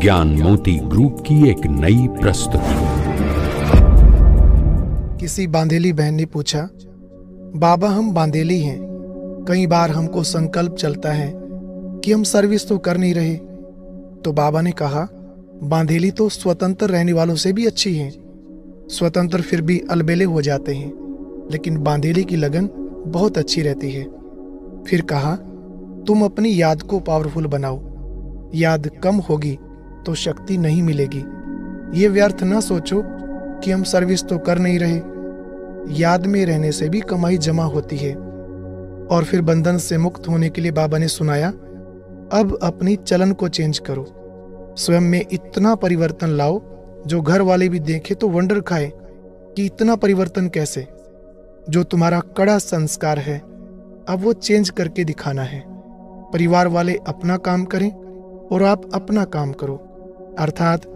ज्ञान मोती ग्रुप की एक नई प्रस्तुति। किसी बांदेली बहन ने पूछा, बाबा, हम बांदेली हैं। कई बार हमको संकल्प चलता है कि हम सर्विस तो कर नहीं रहे। तो बाबा ने कहा, बांदेली तो स्वतंत्र रहने वालों से भी अच्छी हैं। स्वतंत्र फिर भी अलबेले हो जाते हैं, लेकिन बांदेली की लगन बहुत अच्छी रहती है। फिर कहा, तुम अपनी याद को पावरफुल बनाओ। याद कम होगी तो शक्ति नहीं मिलेगी। ये व्यर्थ ना सोचो कि हम सर्विस तो कर नहीं रहे। याद में रहने से भी कमाई जमा होती है। और फिर बंधन से मुक्त होने के लिए बाबा ने सुनाया, अब अपनी चलन को चेंज करो। स्वयं में इतना परिवर्तन लाओ, जो घर वाले भी देखे तो वंडर खाए, कि इतना परिवर्तन कैसे? जो तुम्हारा कड़ा संस्कार है, अब वो चेंज करके दिखाना है। परिवार वाले अपना काम करें और आप अपना काम करो। अर्थात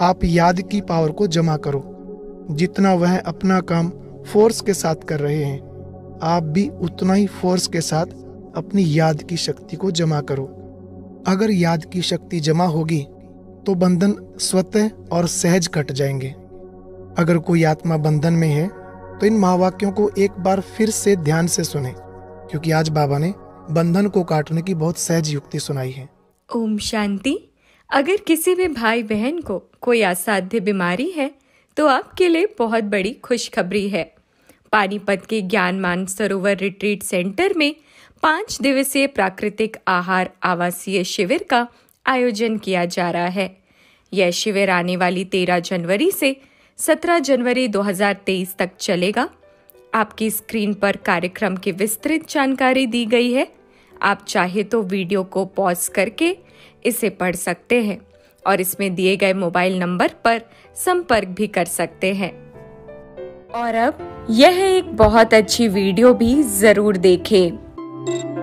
आप याद की पावर को जमा करो। जितना वह अपना काम फोर्स के साथ कर रहे हैं, आप भी उतना ही फोर्स के साथ अपनी याद की शक्ति को जमा करो। अगर याद की शक्ति जमा होगी तो बंधन स्वतः और सहज कट जाएँगे। अगर कोई आत्मा बंधन में है तो इन महावाक्यों को एक बार फिर से ध्यान से सुने, क्योंकि आज बाबा ने बंधन को काटने की बहुत सहज युक्ति सुनाई है। ओम शांति। अगर किसी भी भाई बहन को कोई असाध्य बीमारी है तो आपके लिए बहुत बड़ी खुशखबरी है। पानीपत के ज्ञान मान सरोवर रिट्रीट सेंटर में पाँच दिवसीय प्राकृतिक आहार आवासीय शिविर का आयोजन किया जा रहा है। यह शिविर आने वाली 13 जनवरी से 17 जनवरी 2023 तक चलेगा। आपकी स्क्रीन पर कार्यक्रम की विस्तृत जानकारी दी गई है। आप चाहे तो वीडियो को पॉज करके इसे पढ़ सकते हैं और इसमें दिए गए मोबाइल नंबर पर संपर्क भी कर सकते हैं। और अब यह एक बहुत अच्छी वीडियो भी ज़रूर देखें।